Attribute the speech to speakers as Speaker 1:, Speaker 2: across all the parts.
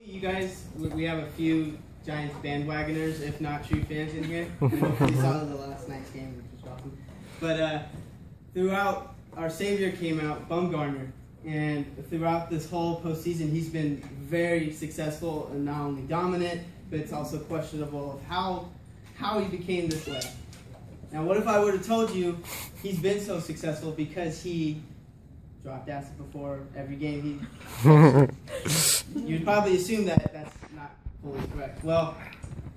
Speaker 1: You guys, we- have a few Giants bandwagoners, if not true fans in here. we saw the last night's game, which was awesome. But uh, throughout, our savior came out, Bumgarner, and throughout this whole postseason, he's been very successful and not only dominant, but it's also questionable of how how he became this way. Now, what if I would have told you he's been so successful because he dropped acid before every game? He You'd probably assume that that's not fully correct. Well,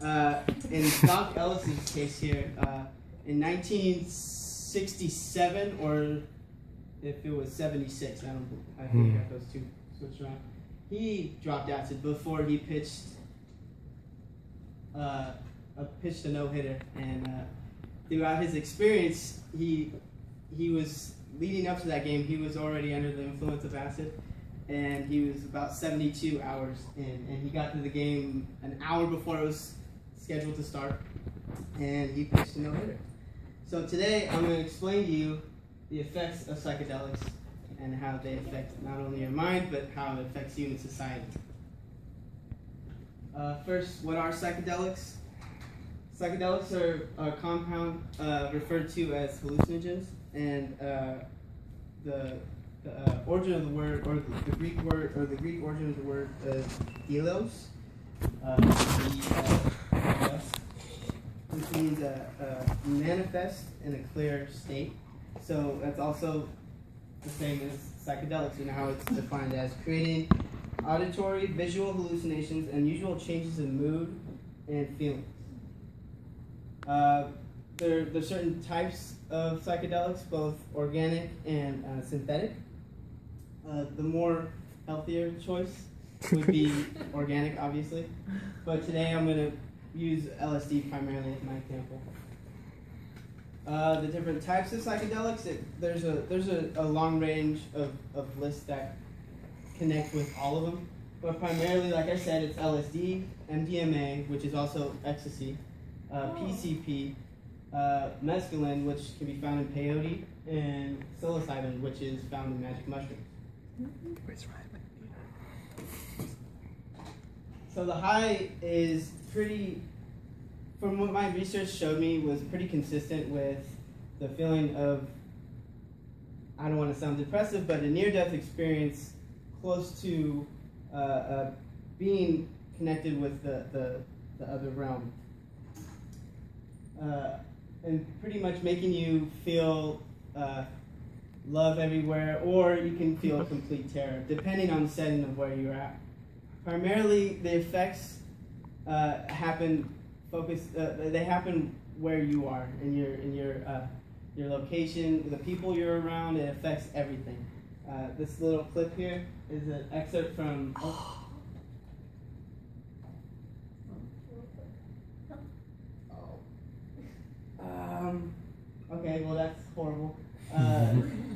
Speaker 1: uh, in Doc Ellis's case here, uh, in 1967 or if it was 76, I don't. I think I got those two switched around. He dropped acid before he pitched. Uh, uh, pitched a no hitter, and uh, throughout his experience, he he was leading up to that game. He was already under the influence of acid, and he was about 72 hours in, and he got to the game an hour before it was scheduled to start, and he pitched a no hitter. So today I'm going to explain to you the effects of psychedelics and how they affect not only your mind but how it affects you in society. Uh, first, what are psychedelics? Psychedelics are a compound uh, referred to as hallucinogens, and uh, the uh, origin of the word, or the Greek word, or the Greek origin of the word is delos, uh, which means uh, uh, manifest in a clear state. So that's also the same as psychedelics and how it's defined as creating auditory, visual hallucinations, and usual changes in mood and feelings. Uh, there, there's certain types of psychedelics, both organic and uh, synthetic. Uh, the more healthier choice would be organic, obviously. But today I'm going to use LSD primarily as my example. Uh, the different types of psychedelics, it, there's a there's a, a long range of, of lists that connect with all of them. But primarily, like I said, it's LSD, MDMA, which is also ecstasy, uh, PCP, uh, mescaline, which can be found in peyote, and psilocybin, which is found in magic So the high is pretty, from what my research showed me, was pretty consistent with the feeling of, I don't want to sound depressive, but a near-death experience close to uh, uh, being connected with the, the, the other realm. Uh, and pretty much making you feel uh, love everywhere, or you can feel complete terror, depending on the setting of where you're at. Primarily, the effects uh, happen focus. Uh, they happen where you are in your in your uh, your location, the people you're around. It affects everything. Uh, this little clip here is an excerpt from. Oh, Um, okay, well that's horrible.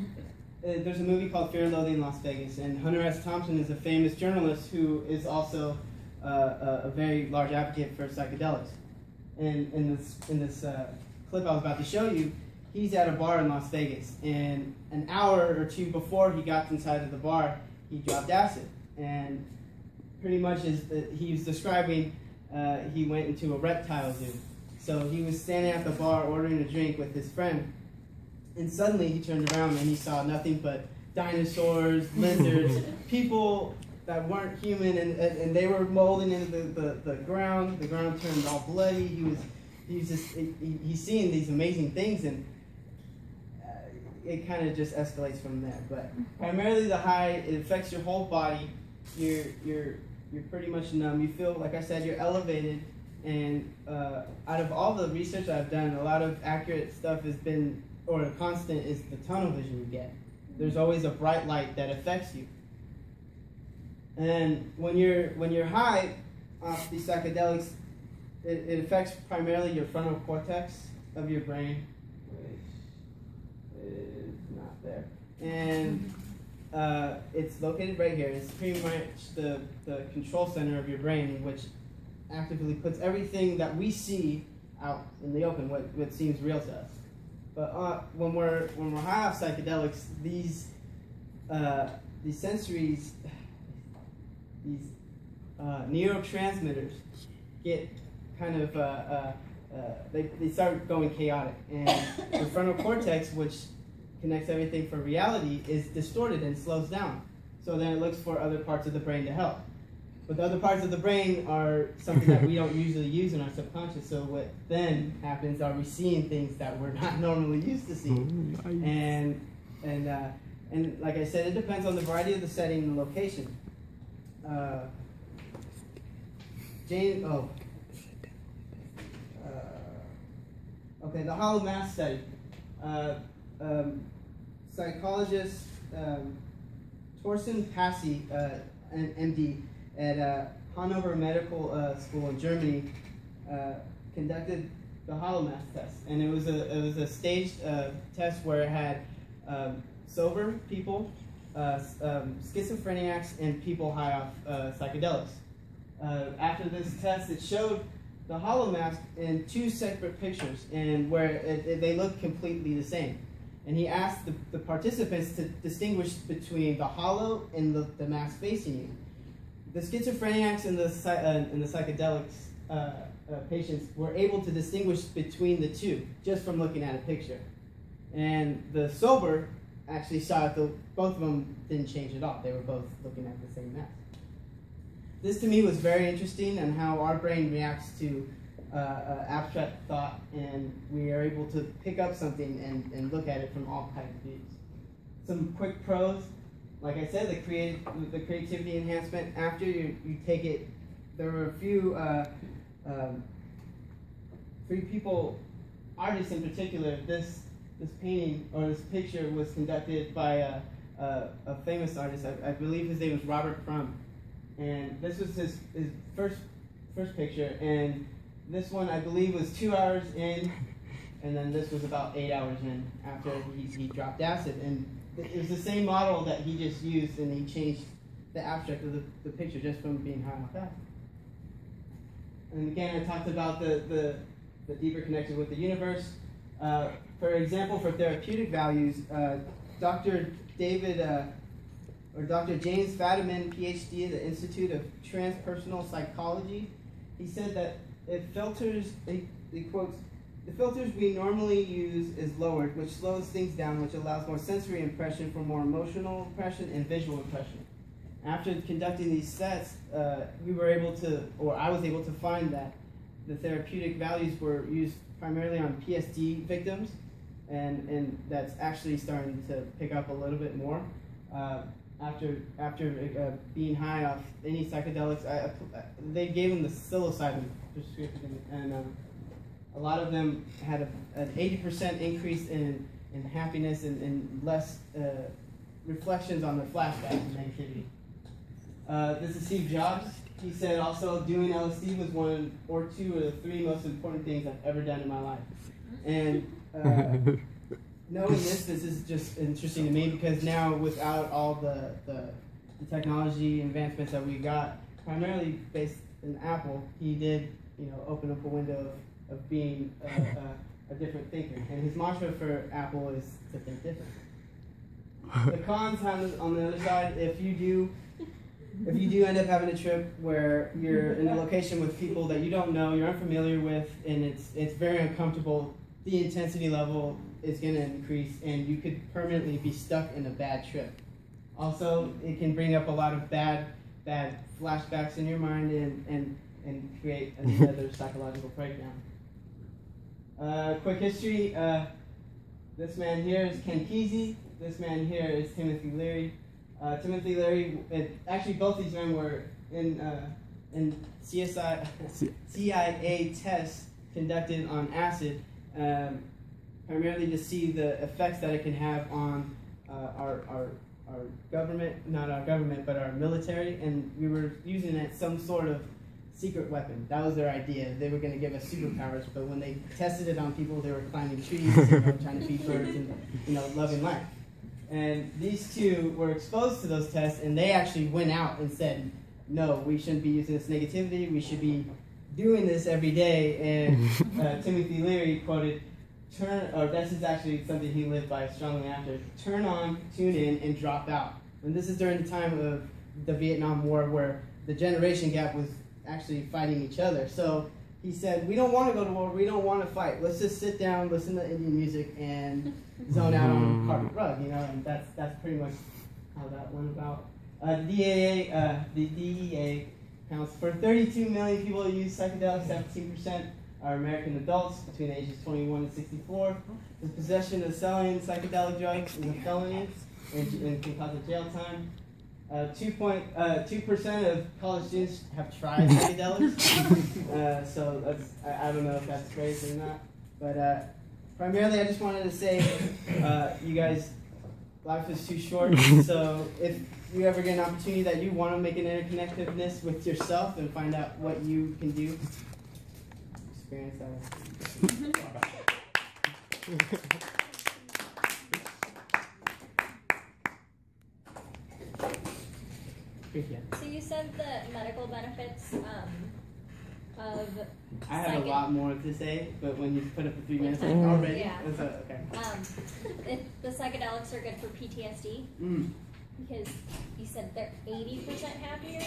Speaker 1: Uh, uh, there's a movie called Fear and Loathing in Las Vegas, and Hunter S. Thompson is a famous journalist who is also uh, a, very large advocate for psychedelics. And in this in this uh, clip I was about to show you, he's at a bar in Las Vegas, and an hour or two before he got inside of the bar, he dropped acid, and pretty much is the, he was describing uh, he went into a reptile zoo. So he was standing at the bar ordering a drink with his friend, and suddenly he turned around and he saw nothing but dinosaurs, lizards, people that weren't human, and, and, they were molding into the, the, the ground. The ground turned all bloody. He was he was just he, he's seeing these amazing things, and uh, it kind of just escalates from there. But primarily the high, it affects your whole body. You're you're you're pretty much numb. You feel like I said, you're elevated. And uh, out of all the research I've done, a lot of accurate stuff has been, or a constant is the tunnel vision you get. There's always a bright light that affects you. And when you're when you're high off these psychedelics, it, it affects primarily your frontal cortex of your brain, which is not there. And uh, it's located right here. It's pretty much the, the control center of your brain, which actively puts everything that we see out in the open, what, what seems real to us. But uh, when we're when we're high off psychedelics, these uh, these sensories, these uh, neurotransmitters get kind of uh, uh, uh, they, they start going chaotic, and the frontal cortex, which connects everything for reality, is distorted and slows down. So then it looks for other parts of the brain to help. But the other parts of the brain are something that we don't usually use in our subconscious. So what then happens are we seeing things that we're not normally used to seeing.
Speaker 2: Oh, nice.
Speaker 1: And and uh, and like I said, it depends on the variety of the setting and the location. Uh, Jane, oh, uh, okay, the hollow mask study. Uh, um, psychologist um, Torsten Passie, uh, an MD, at uh, Hanover Medical uh, School in Germany, uh, conducted the hollow mask test, and it was a it was a staged uh, test where it had um, sober people, uh, um, schizophrenics, and people high off psychedelics. After this test, it showed the hollow mask in two separate pictures, and where it, it- they looked completely the same. And he asked the, the participants to distinguish between the hollow and the, the mask facing you. The schizophrenics and the, uh, and the psychedelics uh, uh, patients were able to distinguish between the two just from looking at a picture. And the sober actually saw that both of them didn't change at all. They were both looking at the same mask. This to me was very interesting and how our brain reacts to uh, uh, abstract thought, and we are able to pick up something and, and look at it from all kinds of views. Some quick pros, like I said, the creative, the creativity enhancement. After you, you take it, there were a few, uh, um, few people, artists in particular. This this painting or this picture was conducted by a, a, a famous artist. I, I believe his name was Robert Crumb, and this was his, his first first picture. And this one, I believe, was two hours in, and then this was about eight hours in after he, he dropped acid. And it was the same model that he just used, and he changed the abstract of the, the picture just from being high off acid. And again, I talked about the, the, the deeper connection with the universe. Uh, for example, for therapeutic values, uh, Dr. David uh, or Dr. James Fadiman, PhD at the Institute of Transpersonal Psychology, he said that it filters, he, he quotes, the filters we normally use is lowered, which slows things down, which allows more sensory impression for more emotional impression and visual impression. After conducting these sets, uh, we were able to, or I was able to find that the therapeutic values were used primarily on PSD victims, and, and that's actually starting to pick up a little bit more. Uh, after after uh, being high off any psychedelics, I, I, they gave them the psilocybin prescription, and um, a lot of them had a, an 80% increase in, in happiness and, and less uh, reflections on their flashbacks and negativity. Uh, this is Steve Jobs. He said also doing LSD was one or two of the three most important things I've ever done in my life. And uh, knowing this, this is just interesting to me because now without all the, the, the technology advancements that we got, primarily based in Apple, he did you know open up a window of, of being a, a, a different thinker. And his mantra for Apple is to think different. The cons on on the other side, if you do if you do end up having a trip where you're in a location with people that you don't know, you're unfamiliar with, and it's it's very uncomfortable, the intensity level is going to increase, and you could permanently be stuck in a bad trip. Also, it can bring up a lot of bad bad flashbacks in your mind and and and create another psychological breakdown. Uh, quick history. Uh, this man here is Ken Kesey. This man here is Timothy Leary. Uh, Timothy Leary, it, actually both these men were in uh, in CSI, CIA tests conducted on acid, um, primarily to see the effects that it can have on uh, our, our our government, not our government, but our military, and we were using it some sort of secret weapon. That was their idea. They were going to give us superpowers, but when they tested it on people, they were climbing trees, you know, trying to feed birds, and you know, loving life. And these two were exposed to those tests, and they actually went out and said, "No, we shouldn't be using this negativity. We should be doing this every day." And uh, Timothy Leary quoted, "Turn," or this is actually something he lived by strongly after. Turn on, tune in, and drop out. And this is during the time of the Vietnam War, where the generation gap was actually fighting each other. So he said, "We don't want to go to war. We don't want to fight. Let's just sit down, listen to Indian music, and zone out on the carpet rug." You know, and that's that's pretty much how that went about. Uh, the DEA, uh, the DEA counts for 32 million people who use psychedelics. 17% are American adults between ages 21 and 64. The possession of selling psychedelic drugs is a felony and, and can cause a jail time. Uh, 2.2 percent of college students have tried psychedelics. uh, so that's I, I, don't know if that's crazy or not. But uh, primarily, I just wanted to say, uh, you guys, life is too short. so if you ever get an opportunity that you want to make an interconnectedness with yourself and find out what you can do, experience that.
Speaker 2: So you said the medical benefits um, of.
Speaker 1: I have a lot more to say, but when you put up the three minutes
Speaker 2: Mhm.
Speaker 1: already,
Speaker 2: Yeah.
Speaker 1: that's a, okay.
Speaker 2: Um, if the psychedelics are good for PTSD
Speaker 1: Mm.
Speaker 2: because you said they're eighty percent happier.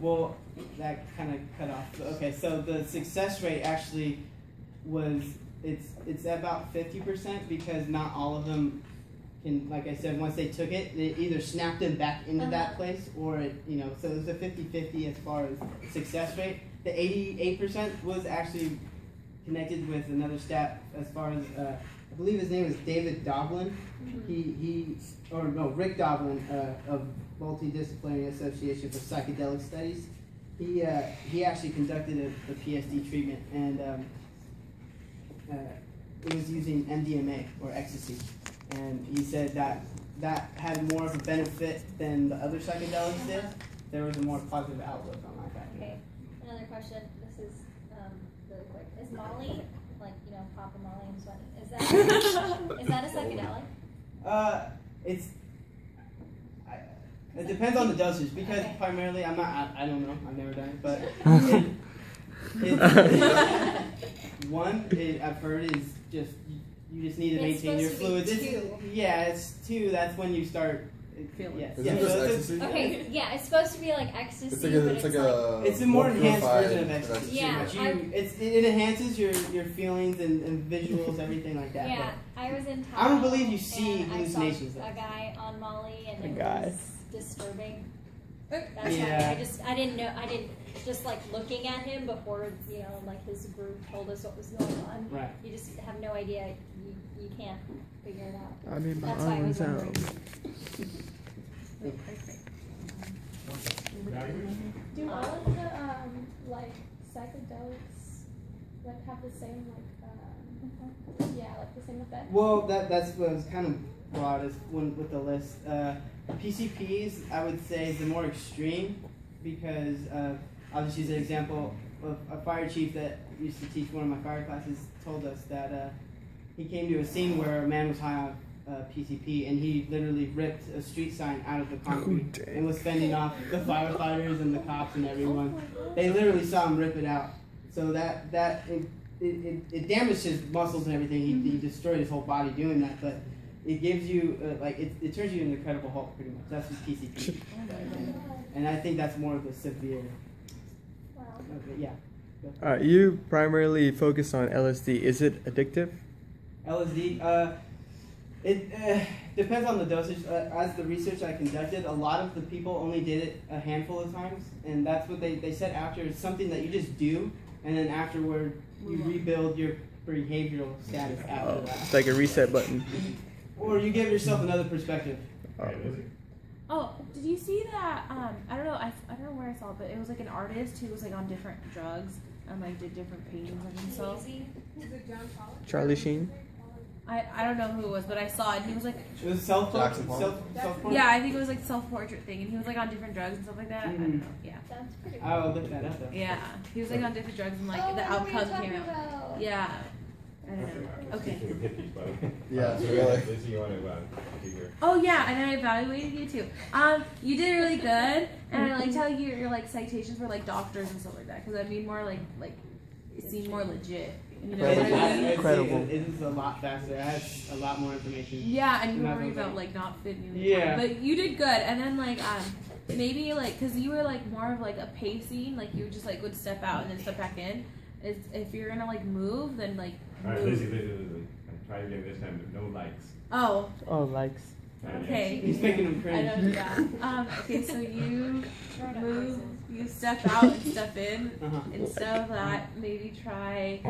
Speaker 1: Well, that kind of cut off. Okay, so the success rate actually was it's it's about fifty percent because not all of them can, like I said, once they took it, they either snapped them back into that
Speaker 2: Uh-huh.
Speaker 1: place or it, you know, so it was a 50-50 as far as success rate. The eighty-eight percent was actually connected with another stat as far as uh, I believe his name is David Doblin. He he or no Rick Doblin uh, of Multidisciplinary Association for Psychedelic Studies. He uh, he actually conducted a, a PSD treatment and um, uh, it was using MDMA or ecstasy, and he said that that had more of a benefit than the other psychedelics did. There was a more positive outlook on life after that.
Speaker 2: Okay. Another question. This is um, really quick. Is Molly like you know Papa Molly? I'm sweating. Is that is that a psychedelic?
Speaker 1: Uh, it's. I, it depends on the dosage because
Speaker 2: Okay.
Speaker 1: primarily I'm not. I, I don't know. I've never done it, but it, it, one it, I've heard is just you, you just need to
Speaker 2: It's
Speaker 1: maintain your
Speaker 2: supposed to be
Speaker 1: fluids. It's,
Speaker 2: two.
Speaker 1: yeah, it's two. That's when you start. It,
Speaker 3: Feeling.
Speaker 1: Yes.
Speaker 4: Is
Speaker 1: yeah,
Speaker 4: it just
Speaker 1: so it's,
Speaker 4: ecstasy?
Speaker 2: Okay. Yeah, it's supposed to be like ecstasy,
Speaker 4: It's like
Speaker 2: but
Speaker 4: a,
Speaker 2: it's,
Speaker 4: it's like a.
Speaker 1: It's a more enhanced version of ecstasy.
Speaker 2: Yeah,
Speaker 1: you, it's, it enhances your, your feelings and, and visuals, everything like that.
Speaker 2: Yeah, I was in.
Speaker 1: I don't believe you see hallucinations,
Speaker 2: I saw
Speaker 1: though.
Speaker 2: a guy on Molly, and
Speaker 3: A
Speaker 2: it
Speaker 3: guy.
Speaker 2: was disturbing. That's
Speaker 1: Yeah.
Speaker 2: I just I didn't know I didn't just like looking at him before you know like his group told us what was going on.
Speaker 1: Right.
Speaker 2: You just have no idea. You you can't figure it out.
Speaker 3: I mean, my
Speaker 2: That's why I was
Speaker 3: arms
Speaker 2: wondering.
Speaker 5: Do all of the um like psychedelics like have the same like um yeah like the same effect?
Speaker 1: Well, that that's what was kind of broad as when with the list. Uh, PCPs, I would say, is the more extreme because uh, I'll just use an example of a fire chief that used to teach one of my fire classes told us that uh, he came to a scene where a man was high on uh, PCP and he literally ripped a street sign out of the concrete
Speaker 3: dang.
Speaker 1: and was fending off the firefighters and the cops and everyone. They literally saw him rip it out. So that that it, it, it, it damaged his muscles and everything. He, he destroyed his whole body doing that. But it gives you uh, like it, it turns you into Incredible Hulk pretty much. That's what PCP. and I think that's more of the severe.
Speaker 2: Wow.
Speaker 1: Okay, yeah.
Speaker 3: Uh, you primarily focus on LSD. Is it addictive?
Speaker 1: LSD. Uh, it uh, depends on the dosage. Uh, as the research I conducted, a lot of the people only did it a handful of times, and that's what they, they said after. It's something that you just do, and then afterward you rebuild your behavioral status after
Speaker 3: Oh,
Speaker 1: that.
Speaker 3: it's like a reset button.
Speaker 1: Or you give yourself another perspective.
Speaker 3: Oh.
Speaker 6: Oh, did you see that? Um, I don't know. I, I don't know where I saw it, but it was like an artist who was like on different drugs and like did different paintings of himself.
Speaker 2: Easy.
Speaker 3: Charlie Sheen.
Speaker 6: I, I don't know who it was, but I saw it. And he was like,
Speaker 1: It was self
Speaker 4: Jackson
Speaker 1: self self
Speaker 6: yeah, I think it was like self portrait thing, and he was like on different drugs and stuff like that. I
Speaker 1: Mhm.
Speaker 6: don't know. Yeah,
Speaker 2: That's pretty.
Speaker 1: I'll look that up though.
Speaker 6: yeah. He was like on different drugs and like
Speaker 2: oh,
Speaker 6: the
Speaker 2: I know what you're
Speaker 6: outcome came out.
Speaker 2: about.
Speaker 6: Yeah. I don't know. Okay.
Speaker 4: Yeah, really.
Speaker 7: Lizzie, you want to uh, do your
Speaker 6: Oh yeah, and I evaluated you too. Um, you did really good, and I liked how your, your like citations were like doctors and stuff like that, because I mean more like like it seemed more legit. You know
Speaker 1: It,
Speaker 6: I
Speaker 1: I-
Speaker 6: mean?
Speaker 3: Incredible.
Speaker 1: It, it is a lot faster. It has a lot more information.
Speaker 6: Yeah, and you were
Speaker 1: Not
Speaker 6: worried about like not fitting in.
Speaker 1: Yeah.
Speaker 6: But you did good, and then like um, maybe like because you were like more of like a pacing, like you just like would step out and then step back in. Is if you're gonna like move, then like
Speaker 7: All right,
Speaker 6: move.
Speaker 7: Lizzie, Lizzie, Lizzie. I'm trying to again this time, but no likes.
Speaker 6: Oh,
Speaker 3: Oh, likes.
Speaker 6: okay.
Speaker 1: He's making him
Speaker 5: I
Speaker 1: cringe.
Speaker 5: don't do that.
Speaker 6: Um, okay, so you
Speaker 2: Throw it up
Speaker 6: move, you step out and step in.
Speaker 1: Uh-huh.
Speaker 6: Instead of that, maybe try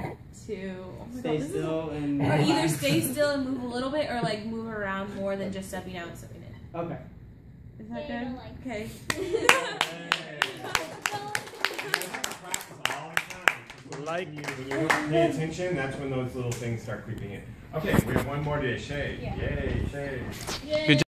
Speaker 6: to oh my
Speaker 1: Stay
Speaker 6: God, this is-
Speaker 1: still and.
Speaker 6: or either stay still and move a little bit, or like move around more than just stepping out and stepping in.
Speaker 1: Okay.
Speaker 6: Is that
Speaker 2: Yeah,
Speaker 6: good?
Speaker 2: like-
Speaker 6: Okay.
Speaker 7: Practice all the time.
Speaker 3: Like.
Speaker 7: When you, when you don't pay attention, that's when those little things start creeping in. Okay, we have one more day. Shay.
Speaker 2: Yeah.
Speaker 7: Yay, Shay.
Speaker 2: Yay.
Speaker 3: Good